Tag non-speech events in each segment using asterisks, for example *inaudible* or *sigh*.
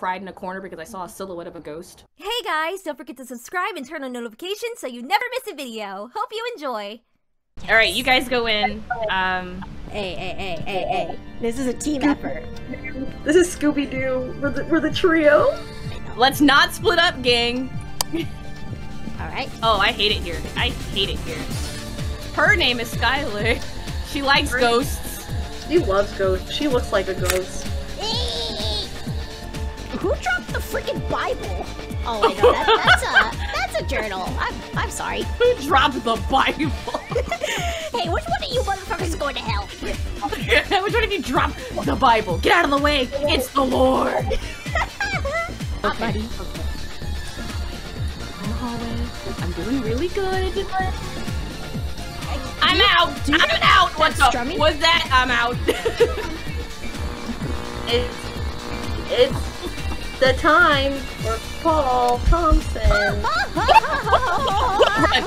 cried in a corner because I saw a silhouette of a ghost. Hey guys, don't forget to subscribe and turn on notifications so you never miss a video. Hope you enjoy. All right, you guys go in. Um, Hey, hey, hey, hey, hey. This is a team effort. This is Scooby Doo. We're the, we're the trio. let's not split up, gang. Alright. Oh, I hate it here. I hate it here. Her name is Skyler. She likes Right. ghosts. She loves ghosts. She looks like a ghost. Freaking Bible? Oh wait, no, that, that's a that's a journal. I'm I'm sorry. Who dropped the Bible? *laughs* Hey, which one of you motherfuckers is going to hell? *laughs* Which one of you dropped the Bible? Get out of the way! It's the Lord! *laughs* Up, buddy. I'm doing really good. I'm out! I'm out! What's strumming? was that? I'm out. It's it's the time for Paul Thompson. *laughs* run,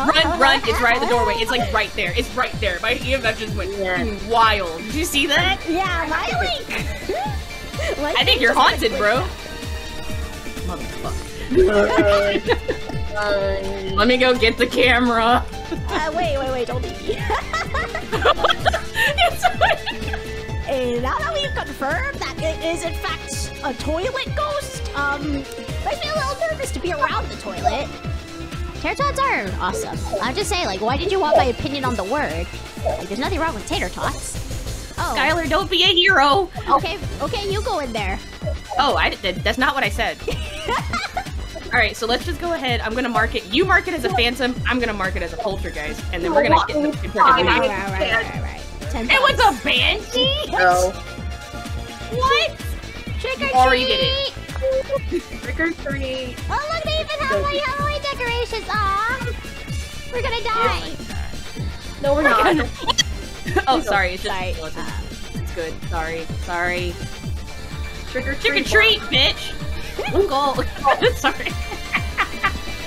run, run! It's right at the doorway. It's like right there. It's right there. My EMF just went Yeah. wild. Did you see that? Yeah, my link. My *laughs* I think you're haunted, quick. bro. Motherfucker. *laughs* Let me go get the camera. Uh, wait, wait, wait! Don't leave me. It's- And now that we've confirmed that it is in fact a toilet ghost, um, makes me a little nervous to be around the toilet. Tater tots are awesome. I'm just saying, like, why did you want my opinion on the word? Like, there's nothing wrong with tater tots. Oh, Skyler, don't be a hero. okay, okay, you go in there. Oh, I did. That's not what I said. *laughs* All right, so let's just go ahead. I'm gonna mark it. You mark it as a phantom. I'm gonna mark it as a poltergeist, and then we're gonna get the Alright, interpretation. alright, alright, alright, alright. It was a banshee. no. What? trick or You already did it. Treat. Trick or treat. Oh, look, they even have my Halloween decorations. Aw, we're gonna die. No, we're not. *laughs* oh, sorry. It's just Sorry. skeleton. Uh. It's good. Sorry. Sorry. Trick or Trick or treat. treat, bitch. Go. *laughs* *laughs* sorry.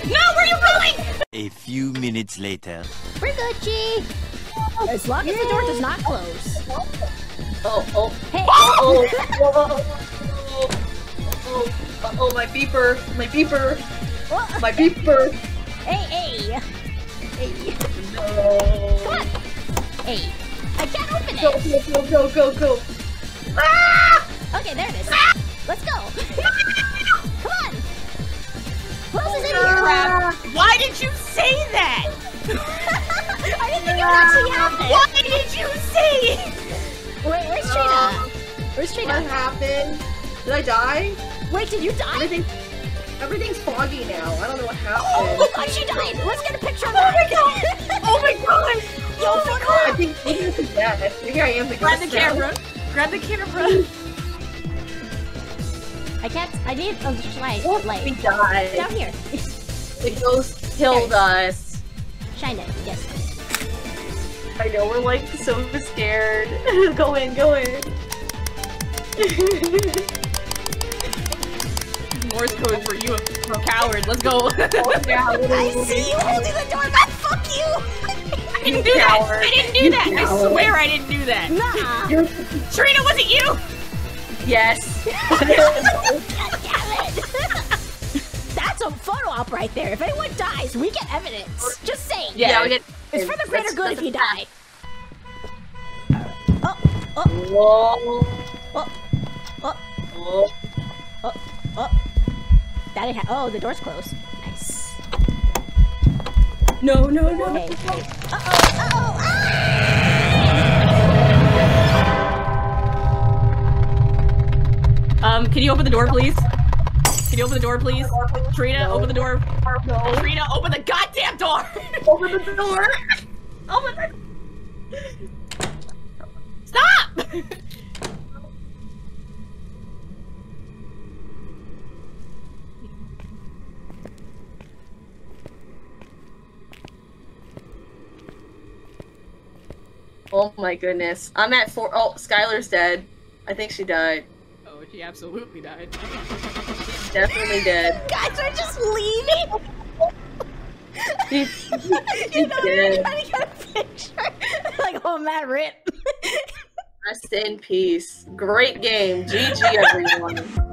no, where are you going? A few minutes later. We're good, As long as the door does not close. Oh, oh, Hey. oh, oh, oh, oh, oh. Oh, oh, oh, my beeper, my beeper, What? my beeper. Hey, hey. Hey. No. Come on. Hey. I can't open Go, it. go, go, go, go, go. Ah! Okay, there it is. Ah! Let's go. Come on. Who else is in here? Crap. Why did you say that? *laughs* I didn't think it would actually happen. Why did you say it? Wait, where's Trina? Where's Trina? What happened? Did I die? Wait, did you die? Everything, everything's foggy now. I don't know what happened. Oh my god, she died! Let's get a picture of oh that! Oh my god! Oh my Yo, I think maybe this is dead. Maybe I am the Grab the camera. Grab the camera. I can't. I need a light. We Light. died. Down here. The ghost killed us. Shine it. Yes. I know we're like so scared. *laughs* go in, go in. *laughs* Morse code for you, for coward. Let's go. *laughs* I see you holding the door. God, fuck you! I didn't do that. I didn't do that. I swear I didn't do that. Nah. You're- Trina, was it you? yes. Damn *laughs* it! That's a photo op right there. If anyone dies, we get evidence. Just saying. Yeah. we did. It's for the greater good if you die. Oh, oh, oh, Whoa. oh, oh, Whoa. oh, oh. That didn't ha- oh, the door's closed. Nice. No, no, no. Hey, hey. Uh-oh, uh-oh, ah! Um, can you open the door, please? Can you open the door, please? Trina, open the door. No. Trina, open the goddamn door! *laughs* Open the door. open the... Stop! *laughs* Oh my goodness. I'm at four. Oh, Skyler's dead. I think she died. Oh, she absolutely died. *laughs* Definitely dead. Guys are just leaving. *laughs* She's, *laughs* you know, they're dead. trying to get a picture. like, oh Matt rip. Rest in peace. Great game. GG, everyone.